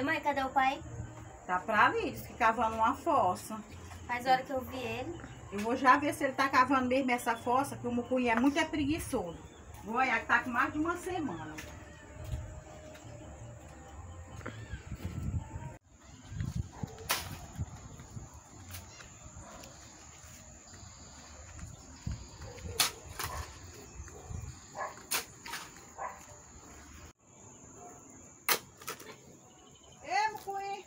Ei, mãe, cadê o pai? Tá pra ali, diz que cavando uma fossa. Faz hora que eu vi ele. Eu vou já ver se ele tá cavando mesmo essa fossa, que o mucunha é muito é preguiçoso. Que tá com mais de uma semana. Ê, mucunha!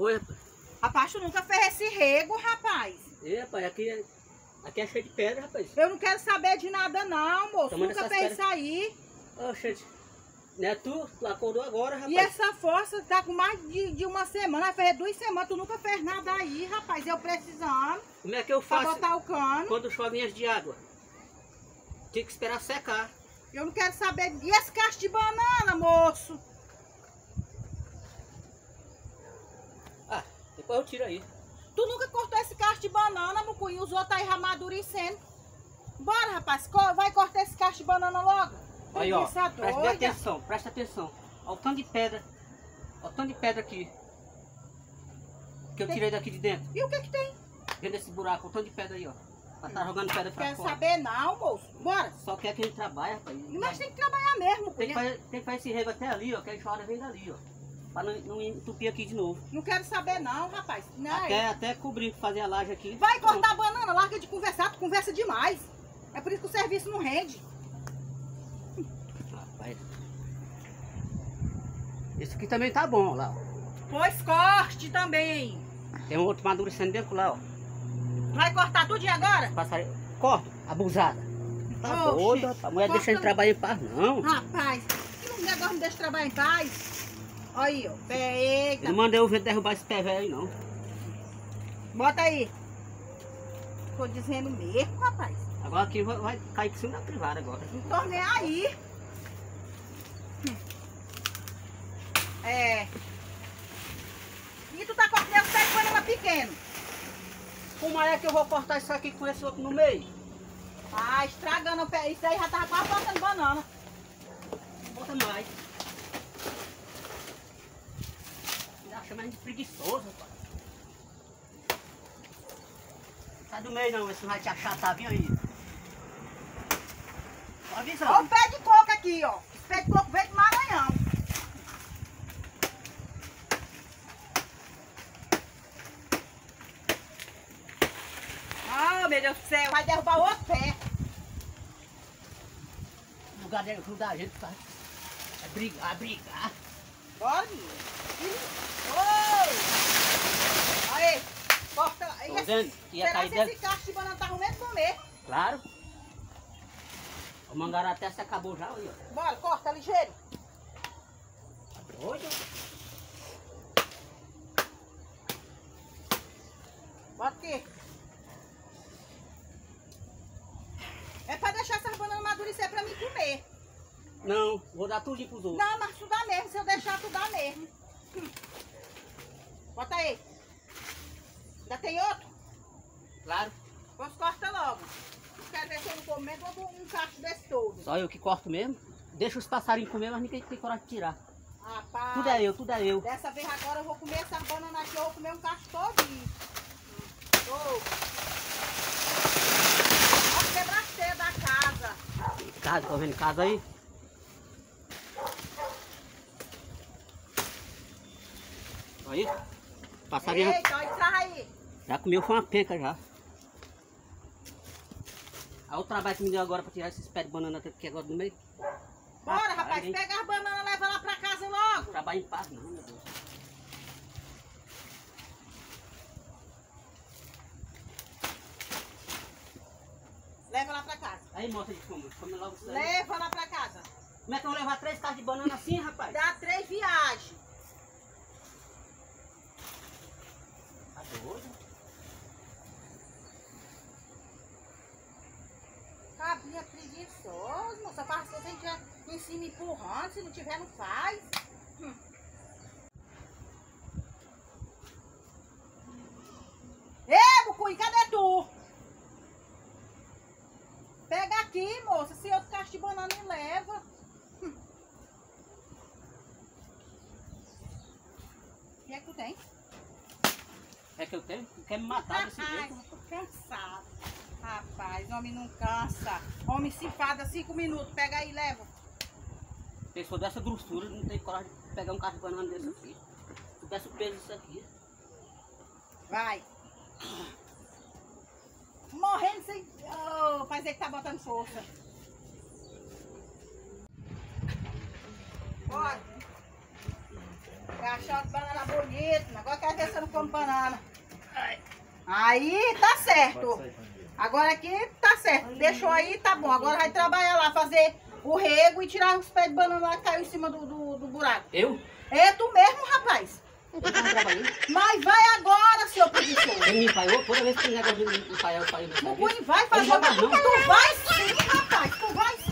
Mucunha! Oi, rapaz. Rapaz, tu nunca fez esse rego, rapaz. E, rapaz, aqui, é- aqui é cheio de pedra, rapaz. Eu não quero saber de nada não, moço. Tomando nunca fez isso aí. Ô, gente. Não é tu? Tu acordou agora, rapaz. E essa força tá com mais de, de uma semana. Vai fazer duas semanas. Tu nunca fez nada aí, rapaz. Eu precisando Como é que eu pra faço botar o cano. quando chove de água? Tem que esperar secar. Eu não quero saber. E esse cacho de banana, moço? Depois eu tiro aí. Tu nunca cortou esse cacho de banana, mucunho. Os outros aí já amadurecendo. Bora, rapaz. Vai cortar esse cacho de banana logo. Aí, ó. Presta doida. atenção, presta atenção. Olha o tanto de pedra. Olha o tanto de pedra aqui. Que eu Tem- tirei daqui de dentro. E o que que tem? Dentro desse buraco, olha o tanto de pedra aí, ó. Pra tá jogando pedra pra Quero fora. saber não, moço. Bora. Só quer que ele trabalhe, rapaz. Mas tem que trabalhar mesmo, Tem que, mucunha. fazer, tem que fazer esse rego até ali, ó. Que a chora vem dali, ó. Pra não, não entupir aqui de novo. Não quero saber não, rapaz. Não, Até, até cobrir, fazer a laje aqui. Vai cortar a banana, larga de conversar, tu conversa demais. É por isso que o serviço não rende. Rapaz. Esse aqui também tá bom, lá. Pois corte também. Tem um outro amadurecendo dentro lá, ó. Vai cortar tudinho agora? Passarinho. Corta, abusada. Tá Oxe, doido, rapaz. A mulher deixa ele não. trabalhar em paz, não. Rapaz, que negócio me deixa trabalhar em paz. Olha aí, ó. Eu Pega. não mandei o vento derrubar esse pé velho aí, não. Bota aí. Tô dizendo mesmo, rapaz. Agora aqui vai, vai cair por cima da privada agora. Não tô nem aí. É. E tu tá cortando os pés de banana pequeno. Como é que eu vou cortar isso aqui com esse outro no meio? Ah, estragando o pé. Isso aí já tava quase botando banana. Bota mais. Me acha mais preguiçoso, rapaz. Sai do meio não, esse vai te achatar, viu aí? Tô Olha o avisando. pé de coco aqui, ó. Esse pé de coco veio do Maranhão. Ah, meu Deus do céu, vai derrubar o outro pé. O lugar de ajudar a gente faz. É brigar, brigar. Bora, menino. Oi! Aí, corta lá. Tô Esse- vendo ia Será cair que dentro. esse cacho de banana tá ruim de comer? Claro. O mangará até se acabou já, ó. Bora, corta ligeiro. Tá doido? Bota aqui. É pra deixar essas bananas amadurecer pra mim comer. Não, vou dar tudo pros outros. Não, mas tu dá mesmo. Se eu deixar, tu dá mesmo. Hum. Bota aí. Ainda tem outro? Claro. Pois corta logo. Quer ver se eu não comendo um cacho desse todo. Só eu que corto mesmo. Deixa os passarinhos comer, mas ninguém tem coragem de tirar. Rapaz. Tudo é eu, tudo é eu. Dessa vez agora eu vou comer essas bananas aqui. Eu vou comer um cacho todinho. Oh. Vamos quebrar a da casa. Casa, tô vendo casa aí? Aí, passarinho Eita, olha isso aí. já comeu foi uma penca já. Olha o trabalho que me deu agora pra tirar esses pés de banana aqui agora do meio. Bora, Rapaz, rapaz. hein? Pega as bananas e leva lá pra casa logo. Trabalho em paz não, meu Deus. Leva lá pra casa. Aí, moça de fome, come logo isso aí. Leva lá pra casa. Como é que eu vou levar três caixas de banana assim, rapaz? Dá três cima empurrando, se não tiver não faz. Hum. Ei, Bucui, cadê tu? Pega aqui, moça, se eu ficar te banana me leva. Hum. O que é que tu tem? É que eu tenho? Tu quer me matar tá desse jeito? Ai, tô cansado. Rapaz, homem não cansa. Homem se fada cinco minutos. Pega aí, leva. Pessoa dessa grossura não tem coragem de pegar um carro de banana desse aqui. Tu peça o peso disso aqui. Vai. Morrendo sem. Oh, fazer que tá botando força. Bora. Caixote de banana bonito. Agora quer ver se eu não como banana. Aí tá certo. Agora aqui tá certo. Deixou aí, tá bom. Agora vai trabalhar lá, fazer o rego e tirar os pés de banana lá que caiu em cima do, do, do buraco. Eu? É tu mesmo, rapaz. Mas vai agora, seu preguiçoso. Ele me empaiou, toda vez que tem negócio de empaiar, eu paio. Mucunho vai fazer. Não não. Tu vai sim, rapaz. Tu vai sim.